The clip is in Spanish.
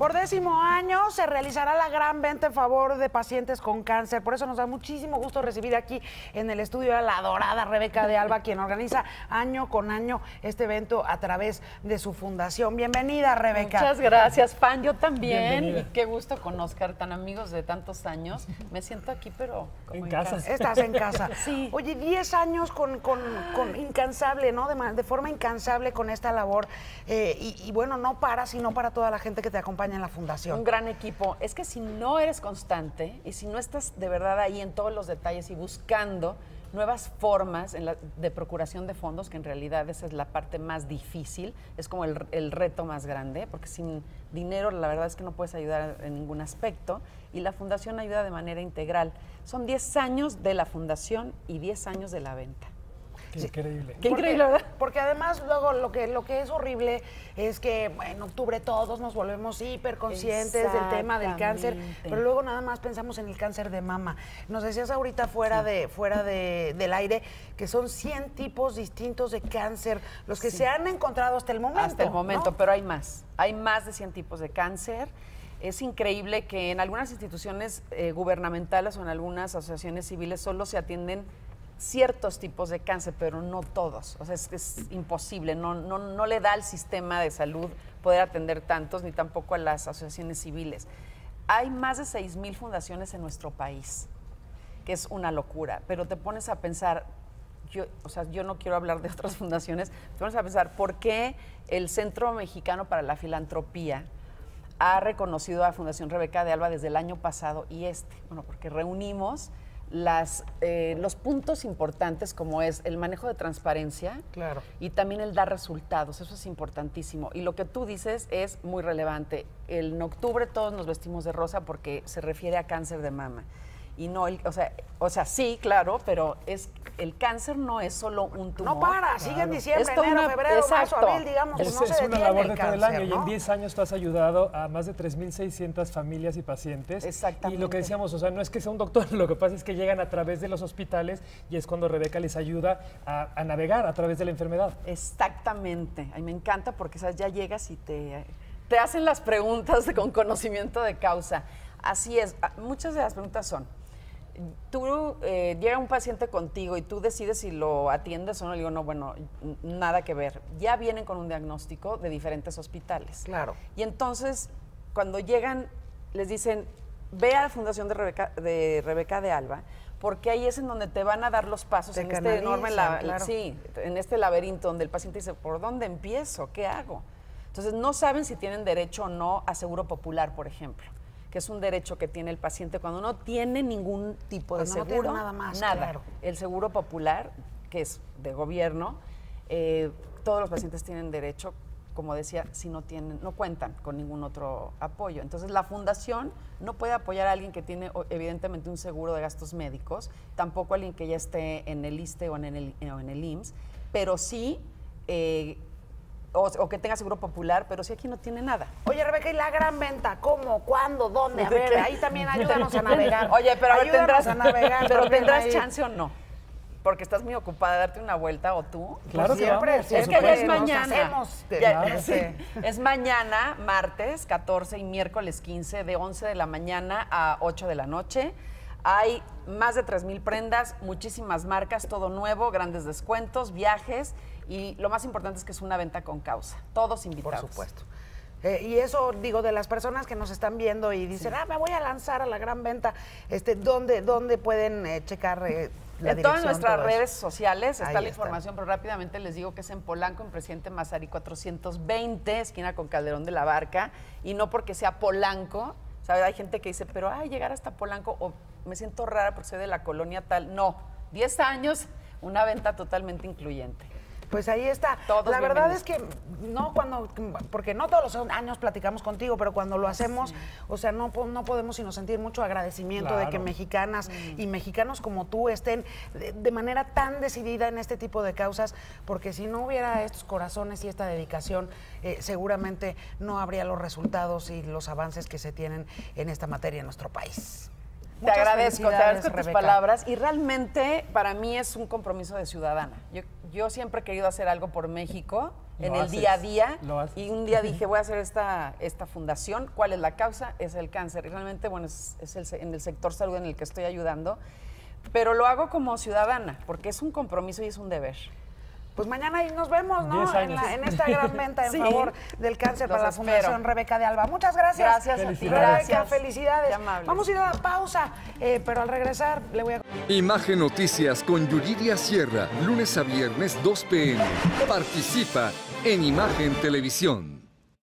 Por décimo año se realizará la gran venta en favor de pacientes con cáncer. Por eso nos da muchísimo gusto recibir aquí en el estudio a la adorada Rebeca de Alba, quien organiza año con año este evento a través de su fundación. Bienvenida, Rebeca. Muchas gracias, Pan. Yo también. Y qué gusto conozcar tan amigos de tantos años. Me siento aquí, pero en, casa. Estás en casa. sí. Oye, 10 años con, con, incansable, ¿no? De, forma incansable con esta labor. Eh, y, y bueno, no para, sino para toda la gente que te acompaña en la fundación. Un gran equipo. Es que si no eres constante y si no estás de verdad ahí en todos los detalles y buscando nuevas formas de procuración de fondos, que en realidad esa es la parte más difícil, es como el, el, reto más grande, porque sin dinero la verdad es que no puedes ayudar en ningún aspecto y la fundación ayuda de manera integral. Son 10 años de la fundación y 10 años de la venta. Qué increíble. Qué increíble, ¿verdad? Porque además luego lo que, lo que es horrible es que en octubre todos nos volvemos hiperconscientes del tema del cáncer, pero luego nada más pensamos en el cáncer de mama. Nos decías ahorita fuera, de, fuera de, del aire que son 100 tipos distintos de cáncer los que se han encontrado hasta el momento. Hasta el momento, pero hay más. Hay más de 100 tipos de cáncer. Es increíble que en algunas instituciones eh, gubernamentales o en algunas asociaciones civiles solo se atienden ciertos tipos de cáncer, pero no todos. O sea, es, imposible, no, no, no, le da al sistema de salud poder atender tantos, ni tampoco a las asociaciones civiles. Hay más de 6.000 fundaciones en nuestro país, que es una locura, pero te pones a pensar, yo, o sea, yo no quiero hablar de otras fundaciones, te pones a pensar, ¿por qué el Centro Mexicano para la Filantropía ha reconocido a Fundación Rebeca de Alba desde el año pasado y este? Bueno, porque reunimos las, eh, los puntos importantes como es el manejo de transparencia claro. y también el dar resultados, eso es importantísimo. Y lo que tú dices es muy relevante. En octubre todos nos vestimos de rosa porque se refiere a cáncer de mama y no, el, o, sea, o sea, sí, claro, pero es el cáncer no es solo un tumor. No para, sigue en diciembre, enero, febrero, marzo, abril, digamos, es, no es una labor de todo el año y en 10 años tú has ayudado a más de 3.600 familias y pacientes. Exactamente. Y lo que decíamos, o sea, no es que sea un doctor, lo que pasa es que llegan a través de los hospitales y es cuando Rebeca les ayuda a, a navegar a través de la enfermedad. Exactamente. A mí me encanta porque ¿sabes? ya llegas y te, te hacen las preguntas con conocimiento de causa. Así es, muchas de las preguntas son, tú eh, llega un paciente contigo y tú decides si lo atiendes o no, le digo, no, bueno, nada que ver. Ya vienen con un diagnóstico de diferentes hospitales. Claro. Y entonces, cuando llegan, les dicen, ve a la Fundación de Rebeca de, Rebeca de Alba, porque ahí es en donde te van a dar los pasos en este enorme sí, en este laberinto donde el paciente dice, ¿por dónde empiezo? ¿Qué hago? Entonces no saben si tienen derecho o no a seguro popular, por ejemplo que es un derecho que tiene el paciente cuando no tiene ningún tipo de seguro. nada más. Nada. El seguro popular, que es de gobierno, eh, todos los pacientes tienen derecho, como decía, si no tienen, no cuentan con ningún otro apoyo. Entonces la fundación no puede apoyar a alguien que tiene evidentemente un seguro de gastos médicos, tampoco a alguien que ya esté en el ISTE o en el, o en el IMSS, pero sí eh, o, que tenga seguro popular, pero si aquí no tiene nada. Oye, Rebeca, ¿y la gran venta? ¿Cómo? ¿Cuándo? ¿Dónde? A ver, ahí también ayúdanos a navegar. Oye, pero tendrás, a navegar, pero tendrás chance o no. Porque estás muy ocupada de darte una vuelta o tú. Claro pues siempre. Que es que ya es mañana. Ya, sí. Es mañana, martes 14 y miércoles 15, de 11 de la mañana a 8 de la noche. Hay más de 3.000 prendas, muchísimas marcas, todo nuevo, grandes descuentos, viajes y lo más importante es que es una venta con causa. Todos invitados. Por supuesto. Eh, y eso, digo, de las personas que nos están viendo y dicen, ah, me voy a lanzar a la gran venta, este, ¿dónde, dónde pueden eh, checar eh, la En todas nuestras redes sociales está la información, pero rápidamente les digo que es en Polanco, en Presidente Mazari 420, esquina con Calderón de la Barca, y no porque sea Polanco, ¿sabes? Hay gente que dice, pero, ay, llegar hasta Polanco, o me siento rara porque soy de la colonia tal. No, 10 años, una venta totalmente incluyente. Pues ahí está. la verdad es que no cuando, porque no todos los años platicamos contigo, pero cuando lo hacemos, o sea, no, no podemos sino sentir mucho agradecimiento de que mexicanas y mexicanos como tú estén de, manera tan decidida en este tipo de causas, porque si no hubiera estos corazones y esta dedicación, eh, seguramente no habría los resultados y los avances que se tienen en esta materia en nuestro país. Te agradezco, te agradezco tus palabras y realmente para mí es un compromiso de ciudadana. Yo, yo siempre he querido hacer algo por México en el día a día y un día dije voy a hacer esta, esta fundación. ¿Cuál es la causa? Es el cáncer. Y realmente, bueno, es, el, en el sector salud en el que estoy ayudando, pero lo hago como ciudadana porque es un compromiso y es un deber. Pues mañana ahí nos vemos, ¿no? En, esta gran venta en favor del cáncer para la Fundación Rebeca de Alba. Muchas gracias. Gracias felicidades. Rebeca, felicidades. Vamos a ir a la pausa, eh, pero al regresar le voy a... Imagen Noticias con Yuridia Sierra, lunes a viernes 2 pm. Participa en Imagen Televisión.